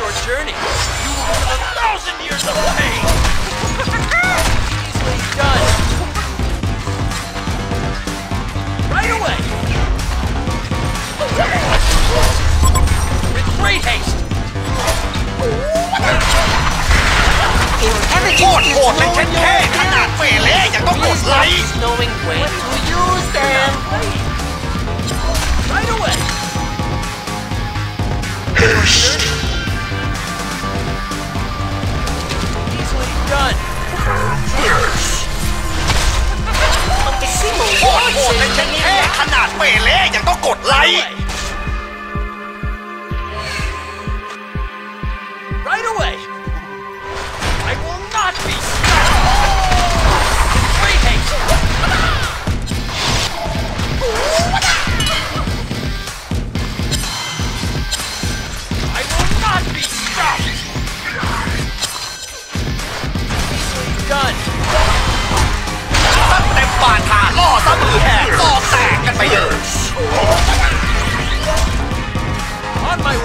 short journey. You will feel a thousand years of pain. Easily done. Right away. With great haste. โคตรโหดเลยเช่นแค่ขนาดเฟรเล่ยังต้อง ง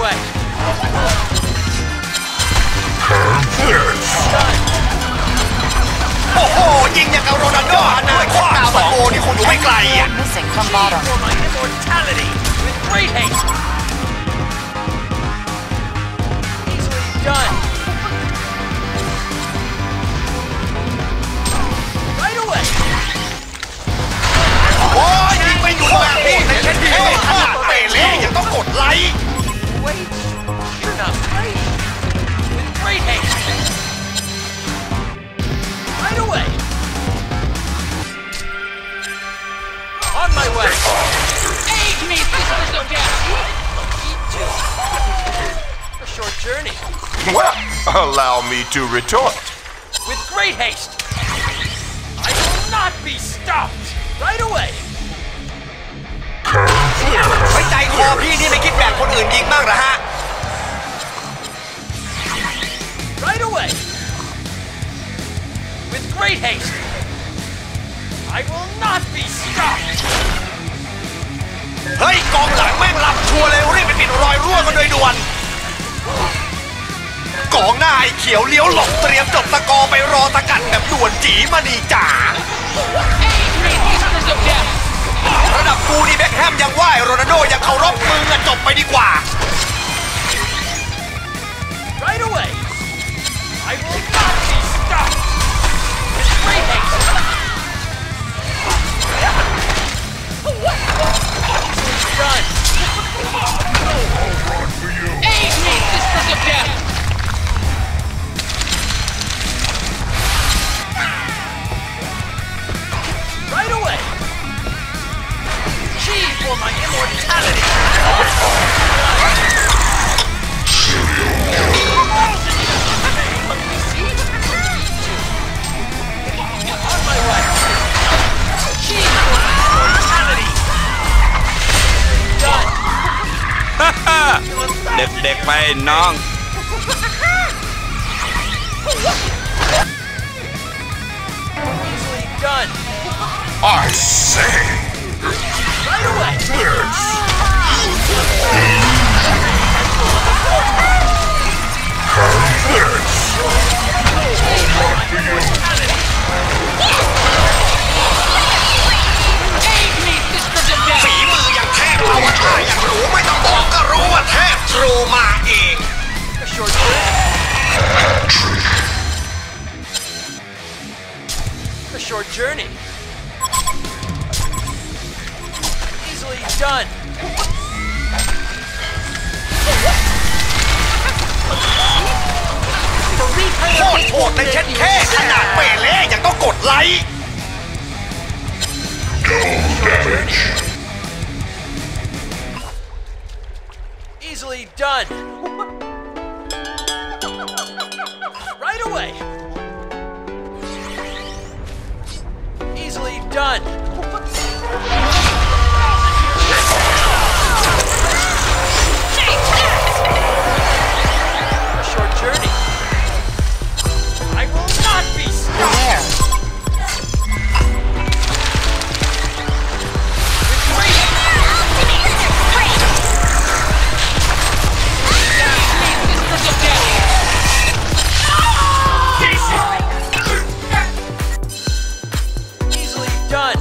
On my way. Done. โอ้โห ยิงอย่างกับโรนัลโดด้วยข้อดาวสองโกนี่คุณอยู่ไม่ไกลอ่ะ Missing from bottom. For my immortality with great haste. Easily done. to retort. With great haste. I will not be stopped. Right away. ไว้ใจคอพี่นี่ไม่คิดแบบคนอื่นยิงบ้างเหรอฮะ Right away. With great haste. I will not be stopped. เฮ้ยกองหลังแม่งรับชัวร์เลยรีบไปปิดรอยรั่วกันโดยด่วน กองหน้าไอ้เขียวเลี้ยวหลบเตรียมจบสกอไปรอตะกัดแบบด่วนจีมานีจ๋าระดับกูนี่แบ็คแฮมยังไหวโรนัลโดยังเคารพมึงอะจบไปดีกว่า Right away. I will not be stopped. With great haste. Easily done. เด็กๆไปน้อง Easily done. I say, ในเช่นแค่ขนาดเปเล่ยังต้องกดไลค์ Easily done. Right away. Easily done. done.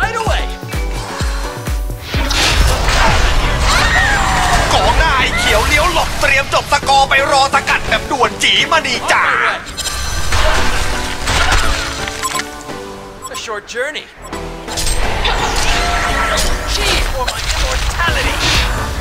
Right away. กองหน้าไอ้เขียวเลี้ยวหลบเตรียมจบสกอไปรอสกัดแบบด่วนจีมานีจ่า A short journey. Gee, for my immortality.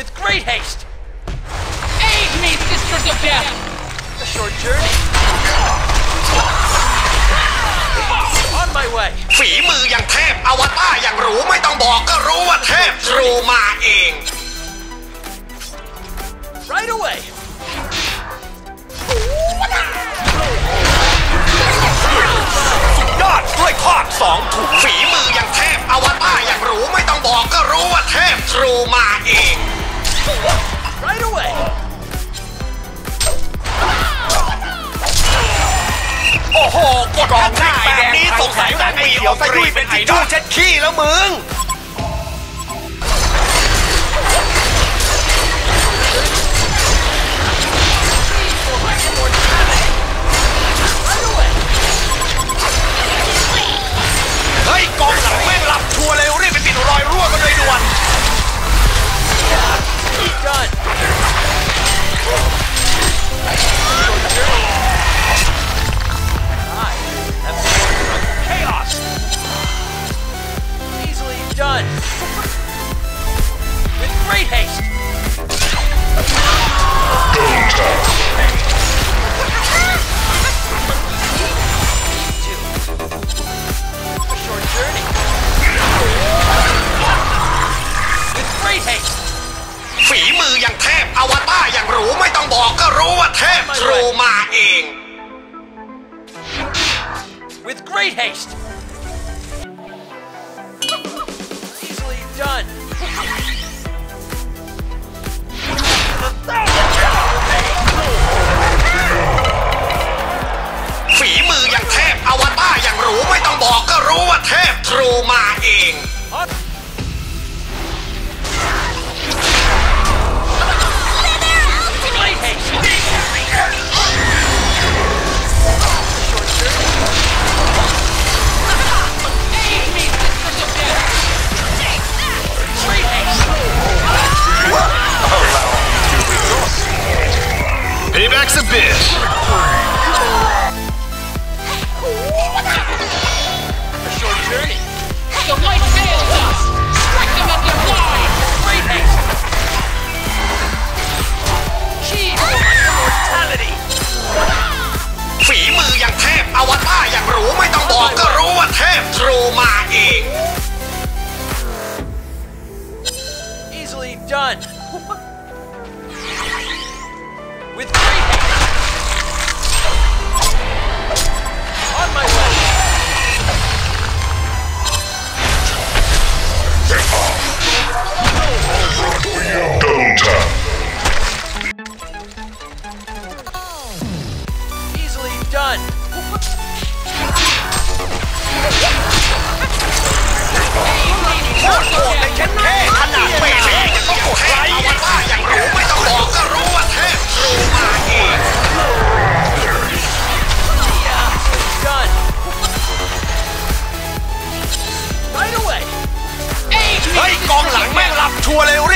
With great haste. Aid me, sisters of death! A short journey. On my way. ฝีมืออย่างเทพอวตารอย่างหรูไม่ต้องบอกก็รู้ว่าเทพทรูมาเอง Right away. สุดยอดด้วยทอดสองถุงฝีมืออย่างเทพอวตารอย่างหรูไม่ต้องบอกก็รู้ว่าเทพทรูมาเอง กดกระแทกแบบนี้สงสัยแบบมีเอาซะยุ่ยเป็นทิชชู่เช็ดขี้แล้วมึง รู้ว่าเทพทรูมาเอง On. Great haste. ว่าเชัว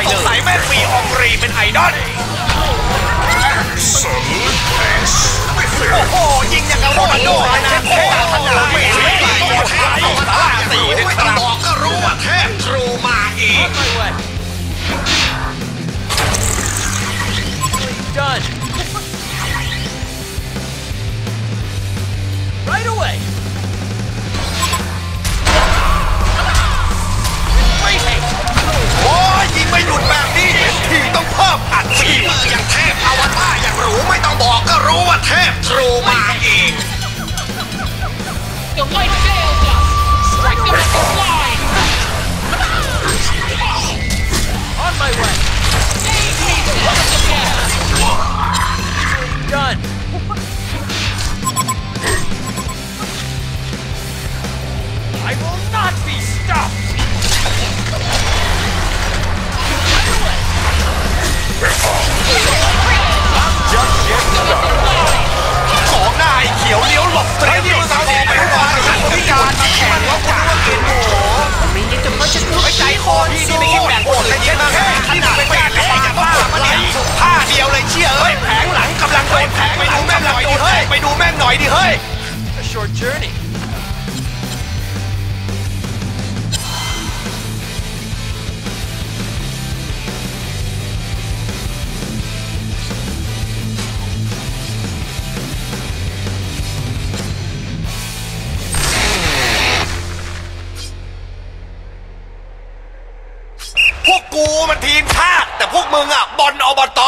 แตกนี่สงสัยแม่ปีองรีเป็นไอดอล Sudden X. โอ้โหยิงอย่างกับโรนัลโดเลยนะเทพขนาดไม่ใช่เทพอวตารสี่ไม่ต้องบอกก็รู้ว่าเทพครูมาเอง On my way! Easily done! Right away! บอกก็รู้ว่าเทพครูมาเอง The light fails us! Strike them with the line! ใจคนที่นี่ไม่คิดแบ่งโหดเลยเย็นมากขนาดไม่กาแพ้กับบ้ามาเนี่ยผ้าเดียวเลยเชี่ยเอ้ยแผงหลังกำลังโดนแผงไปดูแม่งหน่อยดิเฮ้ยไปดูแม่หน่อยดิเฮ้ย A short journey. ងបនអបត